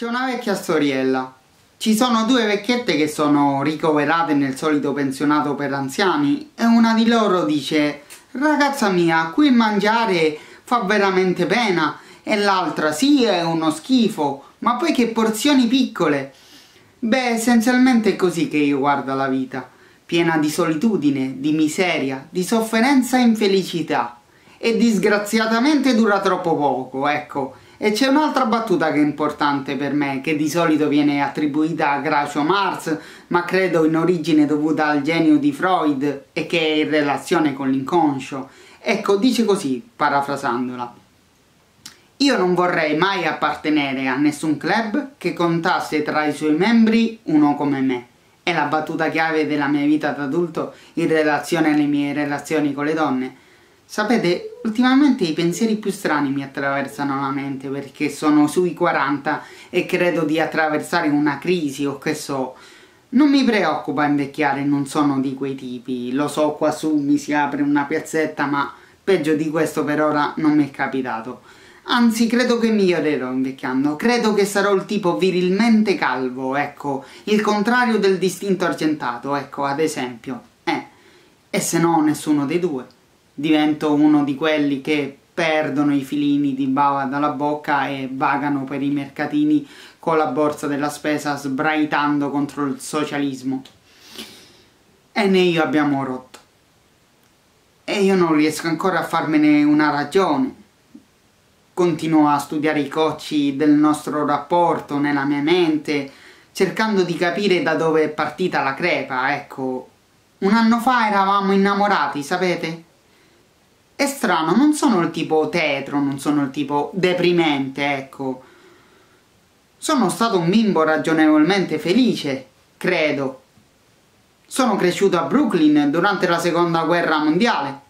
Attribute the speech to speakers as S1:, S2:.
S1: C'è una vecchia storiella. Ci sono due vecchiette che sono ricoverate nel solito pensionato per anziani e una di loro dice Ragazza mia, qui mangiare fa veramente pena e l'altra sì è uno schifo, ma poi che porzioni piccole. Beh, essenzialmente è così che io guardo la vita, piena di solitudine, di miseria, di sofferenza e infelicità. E disgraziatamente dura troppo poco, ecco. E c'è un'altra battuta che è importante per me, che di solito viene attribuita a Groucho Marx, ma credo in origine dovuta al genio di Freud e che è in relazione con l'inconscio. Ecco, dice così, parafrasandola. Io non vorrei mai appartenere a nessun club che contasse tra i suoi membri uno come me. È la battuta chiave della mia vita d'adulto in relazione alle mie relazioni con le donne. Sapete, ultimamente i pensieri più strani mi attraversano la mente perché sono sui 40 e credo di attraversare una crisi o che so. Non mi preoccupa invecchiare, non sono di quei tipi. Lo so, qua su mi si apre una piazzetta, ma peggio di questo per ora non mi è capitato. Anzi, credo che migliorerò invecchiando. Credo che sarò il tipo virilmente calvo, ecco, il contrario del distinto argentato, ecco, ad esempio. Eh, e se no nessuno dei due divento uno di quelli che perdono i filini di bava dalla bocca e vagano per i mercatini con la borsa della spesa sbraitando contro il socialismo. E né io abbiamo rotto. E io non riesco ancora a farmene una ragione. Continuo a studiare i cocci del nostro rapporto nella mia mente, cercando di capire da dove è partita la crepa, ecco. Un anno fa eravamo innamorati, sapete? è strano, non sono il tipo tetro, non sono il tipo deprimente, ecco. Sono stato un bimbo ragionevolmente felice, credo. Sono cresciuto a Brooklyn durante la seconda guerra mondiale.